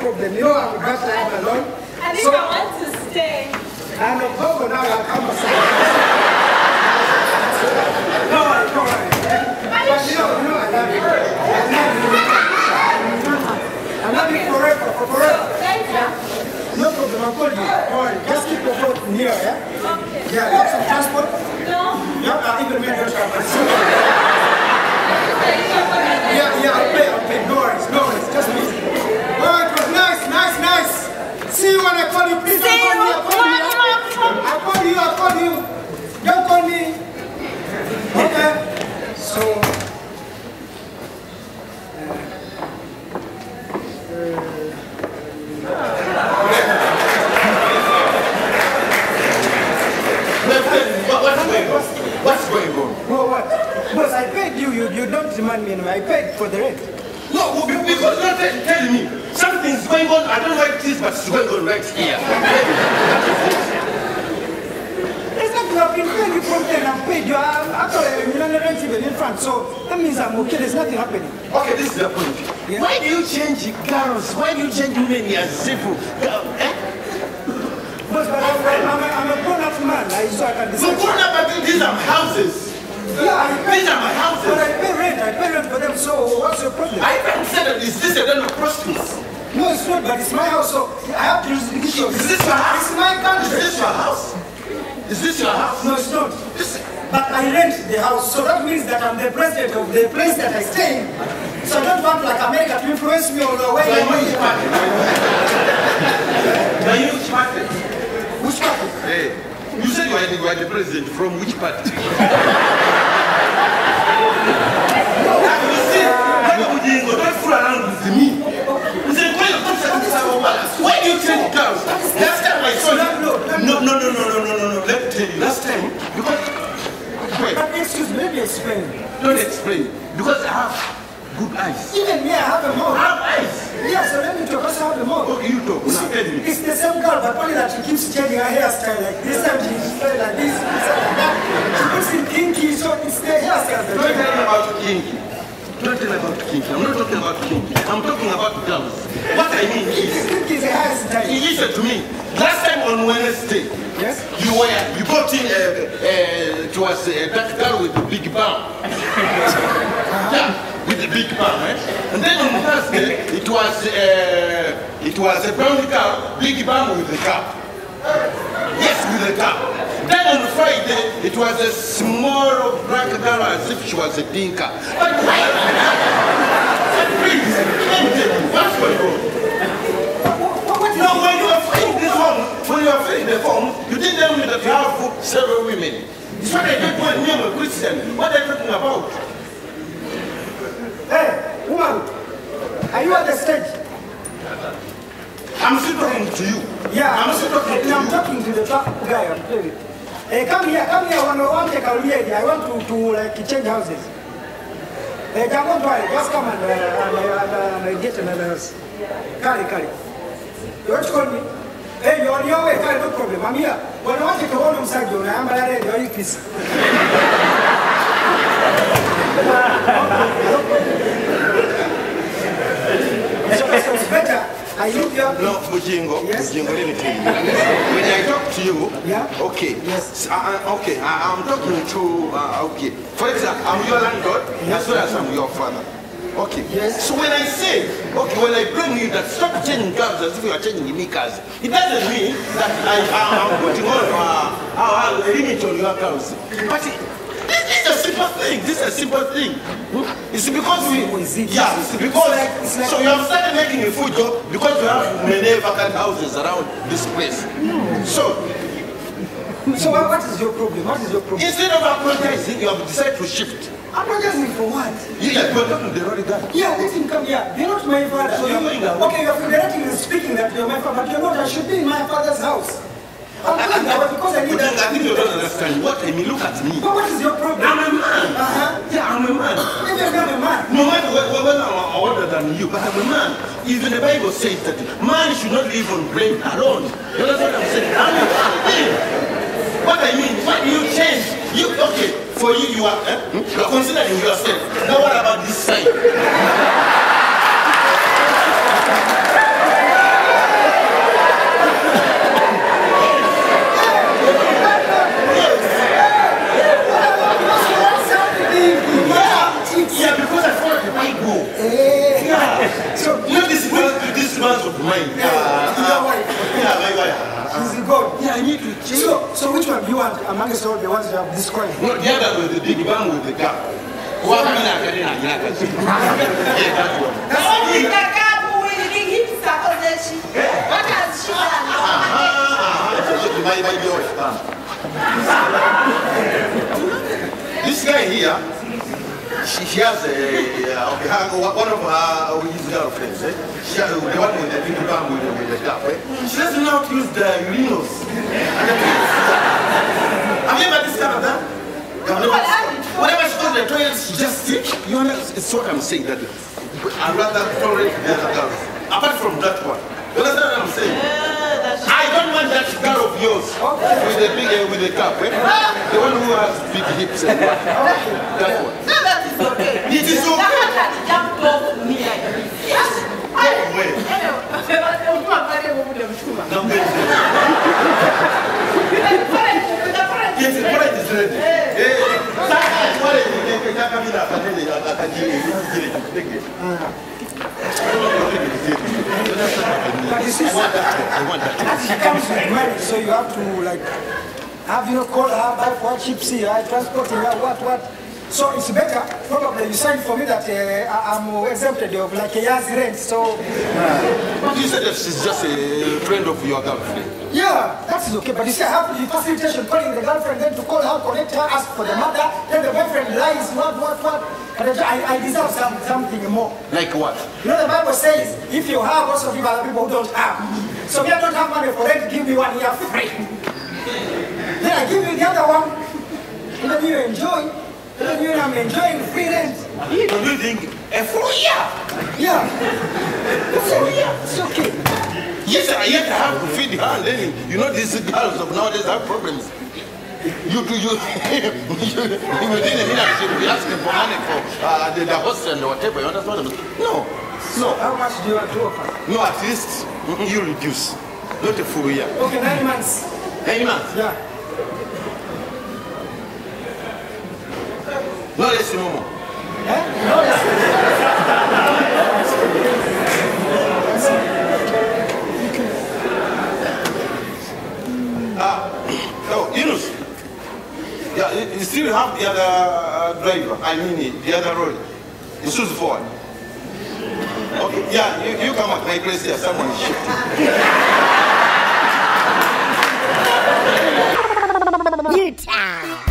problem. You know I'm glad to have alone. I think So- I want to stay. I'm a Congo now, I'll come aside. No worry, no worry. But you know, you know, I love you. I love you. I love you forever, for forever. Thank you. No problem, I'll call you. Don't worry. Just keep your phone in here, yeah? Okay. Yeah, you have some transport? No. Yeah, uh, even when you're traveling. Yeah, yeah, I'll pay, I'll pay. No worries, no worries. Just me. All right, it was nice, nice, nice. See you when I call you. Please don't See call me. you. I'll call you. yeah? I'll call you, I'll call you. Don't call me. Okay. So. What, what's going on? What's going on? Well, what? Boss, I paid you. You, you demand me. I paid for the rent. No, be- because you're not tell- telling me something's going on. I don't know what it is, but it's going on right here. There's nothing I've been paying you from then. I've paid you. I'm actually, you know, the rent even in front. So that means I'm okay. There's nothing happening. Okay, this is the point. Yeah. Why do you change girls? Why do you change women as if eh? Boss, but I'm, I'm, a, I'm a grown-up man. I, so I can decide. grown up, I think these are houses. Yeah, I pay. These are my houses. But I pay rent. I pay rent for them. So what's your problem? I even said that is this a den of prostitutes? No, it's not, but it's my house, so I have jurisdiction. Is this your house? It's my Is country. this your house? Is this your house? No, it's not. This, But I rent the house, so that means that I'm the president of the place that I stay. in. So I don't want like America to influence me or the way Are I you which party? Are you which party? Which? Hey, you said you are the president from which party? Have you seen Baba Bujingo don't fool around with me? He said, why you talk like this do you change girls? Last time I saw you. No, no, no, no, no, no, no, no. Let me tell you. Last time, because wait, But excuse me, let me explain. don't explain. Because I have good eyes. Even me, I have a I mouth. have eyes. Yeah, so let me talk. Also have a mouth. Okay, you talk. Now tell me. It's the same girl, but only that she keeps changing her hairstyle. Like this time she's like this, this time like that. She puts it kinky, so it's the hairstyle. Don't tell me about kinky. Tell me about kinky. I'm not talking about kinky. I'm talking about girls. What I mean is, is a listened to me. Last time on Wednesday, Yes? you were you brought in uh, uh, it was uh, that girl with the big bum. yeah, with the big bum. Eh? And then on Thursday, it was uh, it was a brown cow, big bum with the cap. Yes, with the cap. Then on it was a small black girl as if she was a dinka. But why? Please, let me tell what's going on? No, when you are filling this form, when you are filling the form, you didn't tell me that you have several women. It's what I don't want me, I'm a Christian. What are you talking about? Hey, woman, are you at the stage? I'm still talking to you. Yeah, I'm still talking to I'm you. talking to the top guy. I'm you. Hey, come here, come here. One, one take a lady. I want to, to like change houses. Hey, on, boy. Just come and, uh, and, uh, and, uh, get another house. Carry, carry. You want to call me? Hey, you're on your way. Carry, no problem. I'm here. When I want to go on side, you're I'm ready. You're in peace. So, so it's better. I leave you. No, Bujingo, Yes. Bujingo, let me tell you. When I talk to you, Yeah. okay, Yes. uh, uh, okay, I, I'm talking to, uh, okay, for example, I'm your landlord as well as I'm your father. Okay. Yes. So when I say, okay, when I bring you that stop changing cars as if you are changing Mikas, it doesn't mean that I, I, I'm putting on uh, uh, a limit on your cars. But it, this, this is a simple thing. This is a simple thing. Hmm? It's because we, oh, it? yeah, it's because, like- like- so you have started making a food job because you have many vacant houses around this place. So So what, what is your problem? What is your problem? instead of apologizing, you have decided to shift. Apologizing for what? You are talking to the road guy. Yeah, let him come here. You're not my father. So you're. Okay, you're figurating and speaking that you're my father, but you're not. I should be in my father's house. I'm because I need then I think you don't understand what I mean. Look at me. But what is your problem? I'm a man. Uh-huh. Yeah, I'm a man. If you're not a man, No matter whe- whether I'm older than you, but I'm a man. Even the Bible says that man should not live on bread alone. You understand what I'm saying? I'm a man. What I mean, why do you change? You okay? For you, you are eh? you are considering yourself. Now what about this side? He's uh, God. Yeah, I need to change. So, so which one? Do you want amongst all the ones you have described? No, the other oh, with the big bang with oh, the gap. Eh? What My, my, this guy here she, she has a, uh, one of her, his girlfriends, eh? She has the one with the big bang with the, with the gap, eh? She doesn't know how to use the urinals. Have you ever discovered that? I've never- Whenever she goes to the toilet, she just sit. You know, it's what I'm saying. That I'd rather tolerate the other girls. Apart from that one. You understand what I'm saying? I don't want that girl of yours with the big uh, with the cap. Eh? The one who has big hips and what. That one. It is okay. Wait. Now wait. Yes, the product is ready. Eh, sasa wale nikitaka mimi afanye akajiri akajiri. But you see, I want that. I want that. as it comes with marriage, so you have to like have you know call her, buy for her chips here, transporting her, what what. So it's better probably you sign for me that uh, I- I'm exempted of like a year's rent. So You said that she's just a friend of your girlfriend. yeah, that is okay. But you see, I have the facilitation calling the girlfriend, then to call her, connect her, ask for the mother, then the boyfriend lies, what what what. But I, I deserve some, something more. Like what? You know the Bible says, if you have, also give other people who don't have. So if I don't have money for rent, give me one year free. Then I give you the other one. And then you enjoy. You know I'm enjoying free rent. Do you think a full year? Yeah. It's okay. It's okay. Yes, I yet have to feed her. And you know these girls of nowadays have problems. You do you, you within a minute she'll be asking for money for uh, the, the host and whatever. You understand what I'm saying? No, no, How much do you have to offer? no. At least you reduce, not a full year. Okay, nine months. Nine months? Yeah. Ah, no less no ah, oh, Yunus. Yeah, you still have the other uh, driver, I mean the other road. You choose forward. Okay, yeah, you, you come at my place here, someone is shifting. Utah!